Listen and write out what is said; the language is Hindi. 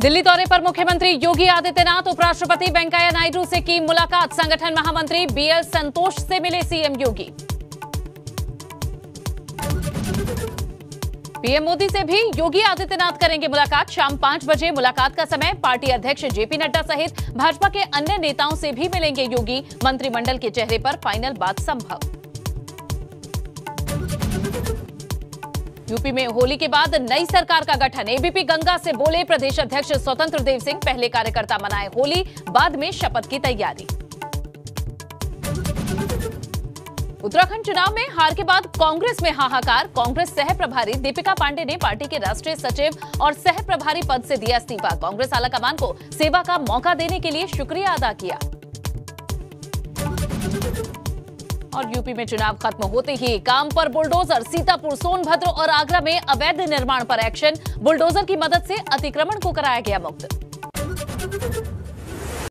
दिल्ली दौरे पर मुख्यमंत्री योगी आदित्यनाथ, उपराष्ट्रपति वेंकैया नायडू से की मुलाकात। संगठन महामंत्री बीएल संतोष से मिले सीएम योगी। पीएम मोदी से भी योगी आदित्यनाथ करेंगे मुलाकात। शाम पाँच बजे मुलाकात का समय। पार्टी अध्यक्ष जेपी नड्डा सहित भाजपा के अन्य नेताओं से भी मिलेंगे योगी। मंत्रिमंडल के चेहरे पर फाइनल बात संभव। यूपी में होली के बाद नई सरकार का गठन। एबीपी गंगा से बोले प्रदेश अध्यक्ष स्वतंत्र देव सिंह पहले कार्यकर्ता मनाए होली, बाद में शपथ की तैयारी। उत्तराखंड चुनाव में हार के बाद कांग्रेस में हाहाकार। कांग्रेस सह प्रभारी दीपिका पांडे ने पार्टी के राष्ट्रीय सचिव और सह प्रभारी पद से दिया इस्तीफा। कांग्रेस आलाकमान को सेवा का मौका देने के लिए शुक्रिया अदा किया। और यूपी में चुनाव खत्म होते ही काम पर बुलडोजर, सीतापुर, सोनभद्र और आगरा में अवैध निर्माण पर एक्शन। बुलडोजर की मदद से अतिक्रमण को कराया गया मुक्त।